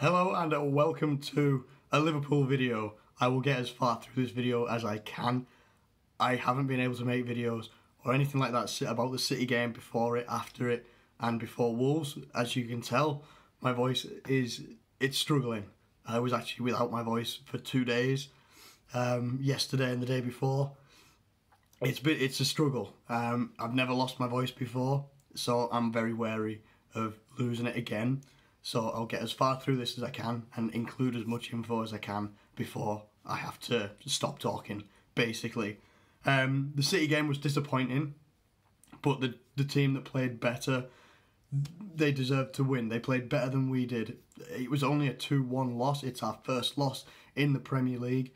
Hello and welcome to a Liverpool video. I will get as far through this video as I can. I haven't been able to make videos or anything like that about the City game before it, after it, and before Wolves. As you can tell, my voice is it's struggling. I was actually without my voice for two days, um, yesterday and the day before. It's been it's a struggle. Um, I've never lost my voice before, so I'm very wary of losing it again. So I'll get as far through this as I can and include as much info as I can before I have to stop talking. Basically, um, the City game was disappointing, but the the team that played better, they deserved to win. They played better than we did. It was only a two-one loss. It's our first loss in the Premier League,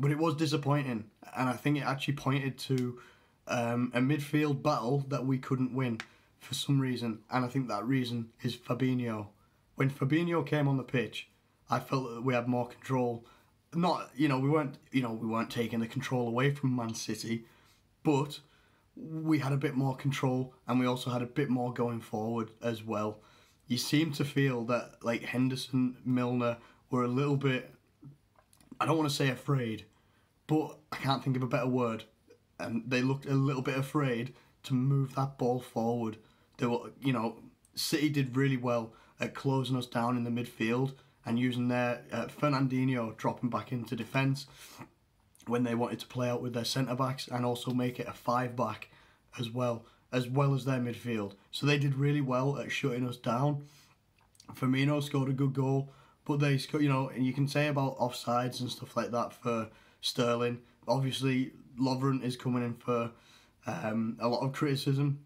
but it was disappointing, and I think it actually pointed to um, a midfield battle that we couldn't win for some reason, and I think that reason is Fabinho. When Fabinho came on the pitch, I felt that we had more control. Not, you know, we weren't, you know, we weren't taking the control away from Man City, but we had a bit more control, and we also had a bit more going forward as well. You seem to feel that like Henderson, Milner were a little bit. I don't want to say afraid, but I can't think of a better word. And they looked a little bit afraid to move that ball forward. They were, you know, City did really well at closing us down in the midfield and using their uh, Fernandinho dropping back into defence when they wanted to play out with their centre backs and also make it a five back as well, as well as their midfield. So they did really well at shutting us down. Firmino scored a good goal, but they you know, and you can say about offsides and stuff like that for Sterling. Obviously, Lovren is coming in for um, a lot of criticism.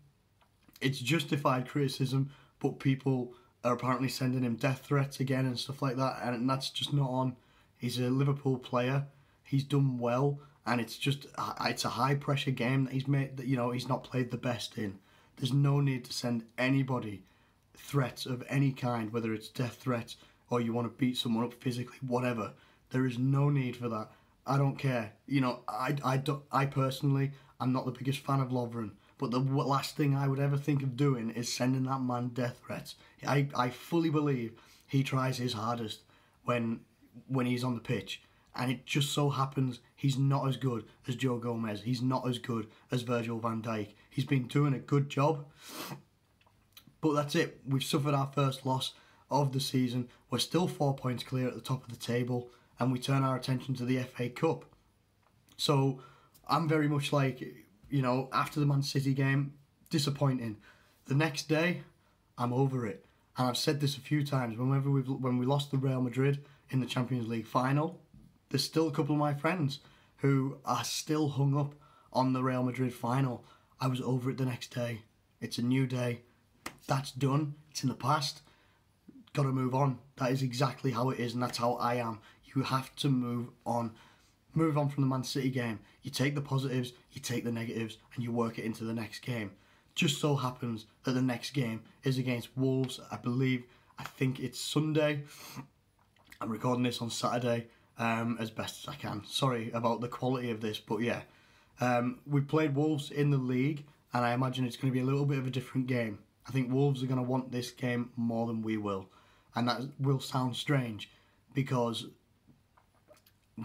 It's justified criticism, but people are apparently sending him death threats again and stuff like that, and that's just not on. He's a Liverpool player. He's done well, and it's just uh, it's a high pressure game that he's made. That you know he's not played the best in. There's no need to send anybody threats of any kind, whether it's death threats or you want to beat someone up physically, whatever. There is no need for that. I don't care. You know, I, I, don't, I personally, I'm not the biggest fan of Lovren, but the last thing I would ever think of doing is sending that man death threats. I, I fully believe he tries his hardest when when he's on the pitch, and it just so happens he's not as good as Joe Gomez. He's not as good as Virgil van Dijk. He's been doing a good job, but that's it. We've suffered our first loss of the season. We're still four points clear at the top of the table and we turn our attention to the FA Cup. So I'm very much like, you know, after the Man City game, disappointing. The next day, I'm over it. And I've said this a few times. Whenever we've when we lost the Real Madrid in the Champions League final, there's still a couple of my friends who are still hung up on the Real Madrid final. I was over it the next day. It's a new day. That's done. It's in the past. Got to move on. That is exactly how it is, and that's how I am. You have to move on. Move on from the Man City game. You take the positives, you take the negatives, and you work it into the next game. Just so happens that the next game is against Wolves. I believe, I think it's Sunday. I'm recording this on Saturday um, as best as I can. Sorry about the quality of this, but yeah. Um, we played Wolves in the league, and I imagine it's going to be a little bit of a different game. I think Wolves are going to want this game more than we will, and that will sound strange because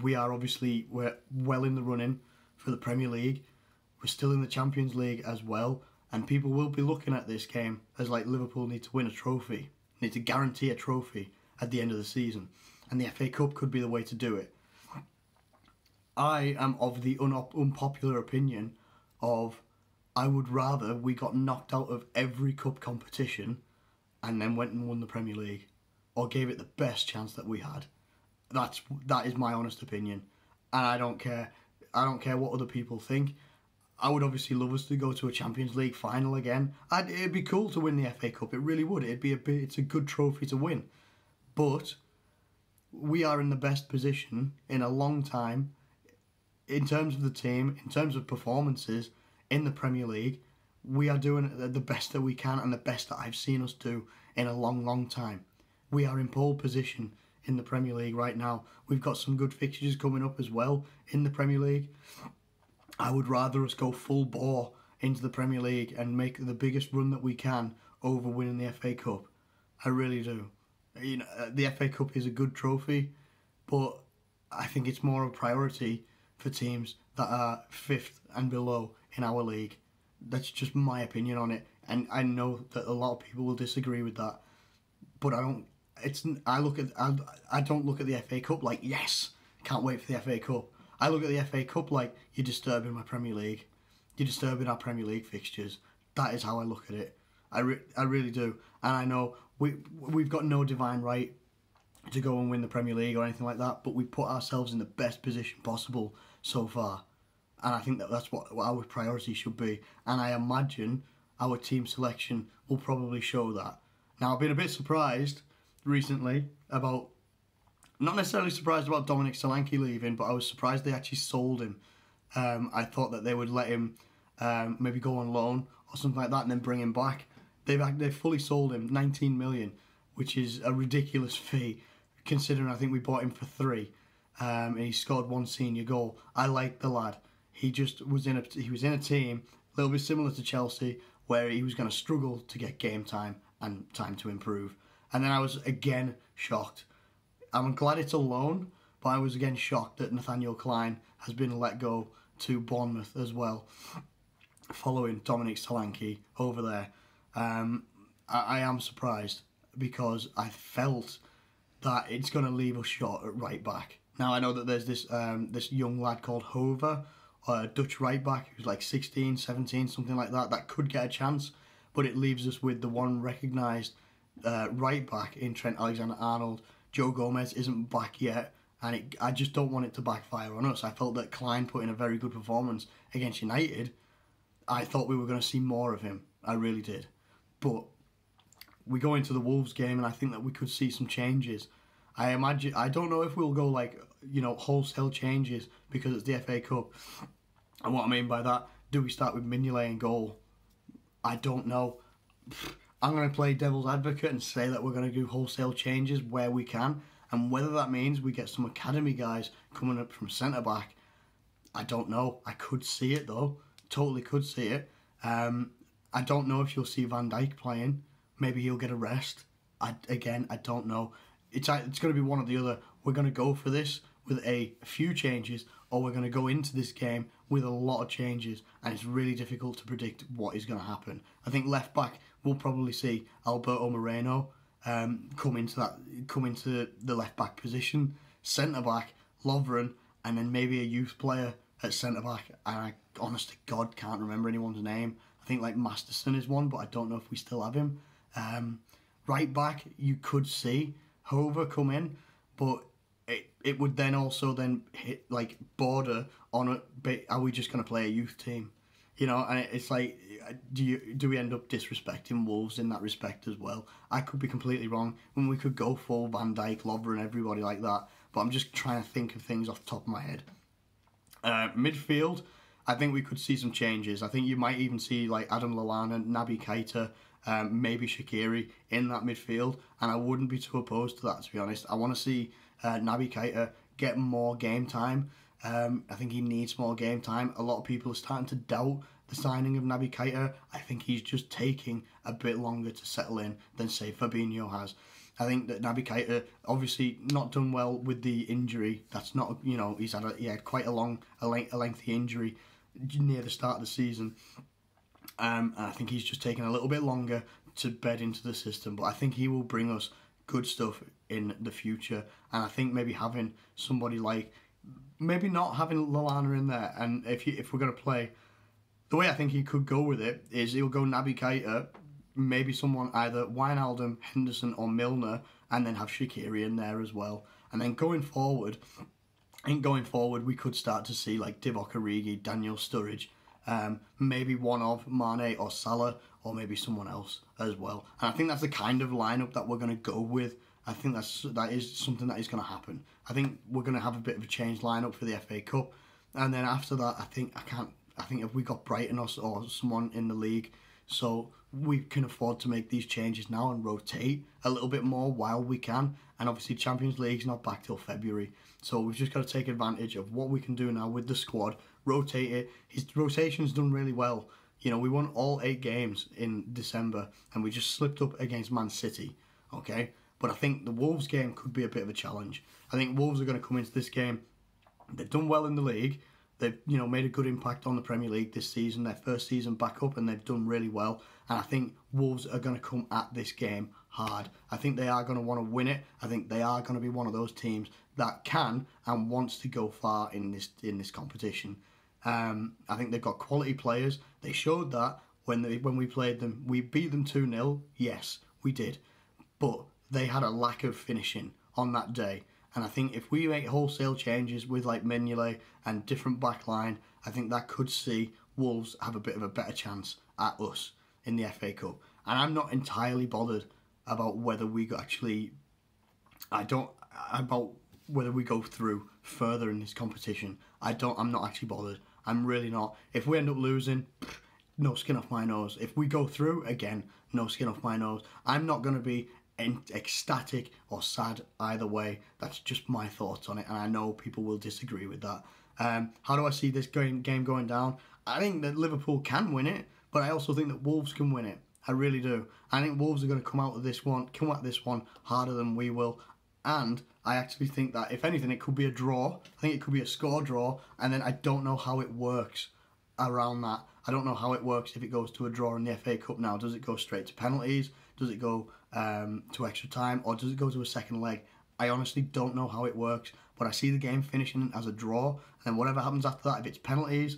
we are obviously we're well in the running for the Premier League. We're still in the Champions League as well, and people will be looking at this game as like Liverpool need to win a trophy, need to guarantee a trophy at the end of the season, and the FA Cup could be the way to do it. I am of the un- unpopular opinion of I would rather we got knocked out of every cup competition and then went and won the Premier League or gave it the best chance that we had that's that is my honest opinion, and I don't care. I don't care what other people think. I would obviously love us to go to a Champions League final again. I'd, it'd be cool to win the FA Cup. It really would. It'd be a it's a good trophy to win, but we are in the best position in a long time in terms of the team, in terms of performances in the Premier League. We are doing the best that we can and the best that I've seen us do in a long, long time. We are in pole position in the Premier League right now. We've got some good fixtures coming up as well in the Premier League. I would rather us go full bore into the Premier League and make the biggest run that we can over winning the FA Cup. I really do. You know, uh, the FA Cup is a good trophy, but I think it's more of a priority for teams that are fifth and below in our league. That's just my opinion on it, and I know that a lot of people will disagree with that. But I don't. It's I look at I, I don't look at the FA Cup like yes, can't wait for the FA Cup. I look at the FA Cup like you're disturbing my Premier League, you're disturbing our Premier League fixtures. That is how I look at it. I, re- I really do, and I know we we've got no divine right to go and win the Premier League or anything like that, but we put ourselves in the best position possible so far, and I think that that's what, what our priority should be. And I imagine our team selection will probably show that. Now I've been a bit surprised recently about not necessarily surprised about Dominic Solanke leaving, but I was surprised they actually sold him. Um, I thought that they would let him um, maybe go on loan or something like that and then bring him back. They've they've fully sold him, 19 million, which is a ridiculous fee considering I think we bought him for three, um, and he scored one senior goal. I like the lad. He just was in a he was in a team a little bit similar to Chelsea where he was going to struggle to get game time and time to improve. And then I was again shocked. I'm glad it's a loan, but I was again shocked that Nathaniel Clyne has been let go to Bournemouth as well, following Dominic Solanke over there. Um, I, I am surprised because I felt that it's going to leave us short at right back. Now I know that there's this um, this young lad called Hoever, a Dutch right back who's like 16, 17, something like that, that could get a chance, but it leaves us with the one recognised uh, right back in Trent Alexander-Arnold. Joe Gomez isn't back yet, and it, I just don't want it to backfire on us. I felt that Clyne put in a very good performance against United. I thought we were going to see more of him. I really did, but we go into the Wolves game, and I think that we could see some changes. I imagine I don't know if we'll go like you know wholesale changes because it's the FA Cup. And what I mean by that, do we start with Mignolet in goal? I don't know. I'm going to play devil's advocate and say that we're going to do wholesale changes where we can, and whether that means we get some academy guys coming up from centre back, I don't know. I could see it though. Totally could see it. Um, I don't know if you'll see Van Dijk playing. Maybe he'll get a rest. I, again, I don't know. It's it's going to be one or the other. We're going to go for this with a few changes, or we're going to go into this game with a lot of changes, and it's really difficult to predict what is going to happen. I think left back we'll probably see Alberto Moreno um, come into that come into the left back position. Centre back Lovren, and then maybe a youth player at centre back. And I, honest to God, can't remember anyone's name. I think like Masterson is one, but I don't know if we still have him. Um, right back, you could see Hoever come in, but it, it would then also then hit like border on a bit. Are we just going to play a youth team? You know, and it's like, do you do we end up disrespecting Wolves in that respect as well? I could be completely wrong. When we could go for Van Dijk, Lovren, and everybody like that, but I'm just trying to think of things off the top of my head. Uh, midfield, I think we could see some changes. I think you might even see like Adam Lallana, Naby Keita, um, maybe Shaqiri in that midfield, and I wouldn't be too opposed to that. To be honest, I want to see uh, Naby Keita get more game time. Um, I think he needs more game time. A lot of people are starting to doubt the signing of Naby Keita. I think he's just taking a bit longer to settle in than say Fabinho has. I think that Naby Keita obviously not done well with the injury. That's not you know he's had a, he had quite a long a, a lengthy injury near the start of the season. Um, and I think he's just taking a little bit longer to bed into the system, but I think he will bring us good stuff in the future. And I think maybe having somebody like, maybe not having Lallana in there, and if if we're gonna play, the way I think he could go with it is he'll go Naby Keita, maybe someone either Wijnaldum, Henderson, or Milner, and then have Shaqiri in there as well. And then going forward, think going forward we could start to see like Divock Origi, Daniel Sturridge, um, maybe one of Mane or Salah, or maybe someone else as well. And I think that's the kind of lineup that we're going to go with. I think that's that is something that is going to happen. I think we're going to have a bit of a change lineup for the FA Cup, and then after that, I think I can't. I think if we got Brighton or, or someone in the league, so we can afford to make these changes now and rotate a little bit more while we can. And obviously, Champions League's not back till February, so we've just got to take advantage of what we can do now with the squad rotate it. His rotation's done really well. You know, we won all eight games in December and we just slipped up against Man City. Okay, But I think the Wolves game could be a bit of a challenge. I think Wolves are going to come into this game. They've done well in the league. They've you know made a good impact on the Premier League this season. Their first season back up, and they've done really well. And I think Wolves are going to come at this game hard. I think they are going to want to win it. I think they are going to be one of those teams that can and wants to go far in this in this competition. Um, I think they've got quality players. They showed that when they when we played them. We beat them two 0 Yes, we did, but they had a lack of finishing on that day. And I think if we make wholesale changes with like Mignolet and different backline, I think that could see Wolves have a bit of a better chance at us in the FA Cup. And I'm not entirely bothered about whether we actually, I don't, about whether we go through further in this competition. I don't, I'm not actually bothered. I'm really not. If we end up losing, no skin off my nose. If we go through, again, no skin off my nose. I'm not going to be ecstatic or sad either way. That's just my thoughts on it, and I know people will disagree with that. Um, how do I see this game going down? I think that Liverpool can win it, but I also think that Wolves can win it. I really do. I think Wolves are going to come out of this one, come at this one harder than we will, and I actually think that if anything, it could be a draw. I think it could be a score draw, and then I don't know how it works around that. I don't know how it works if it goes to a draw in the FA Cup now. Does it go straight to penalties? Does it go um, to extra time? Or does it go to a second leg? I honestly don't know how it works, but I see the game finishing as a draw. And then whatever happens after that, if it's penalties,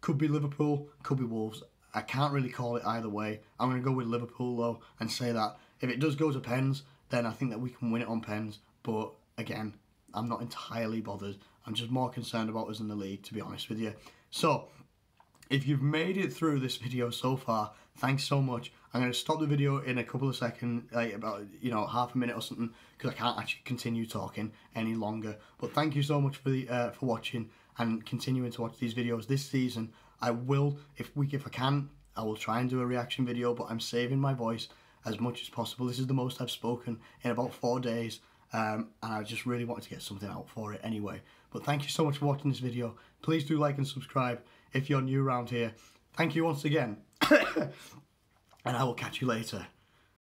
could be Liverpool, could be Wolves. I can't really call it either way. I'm going to go with Liverpool though and say that if it does go to pens, then I think that we can win it on pens. But again, I'm not entirely bothered. I'm just more concerned about us in the league, to be honest with you. So, if you've made it through this video so far, thanks so much. I'm going to stop the video in a couple of seconds, like about, you know, half a minute or something, because I can't actually continue talking any longer. But thank you so much for the uh, for watching and continuing to watch these videos this season. I will, if we, if I can, I will try and do a reaction video, but I'm saving my voice as much as possible. This is the most I've spoken in about four days, um, and I just really wanted to get something out for it anyway. But thank you so much for watching this video. Please do like and subscribe if you're new around here. Thank you once again, and I will catch you later.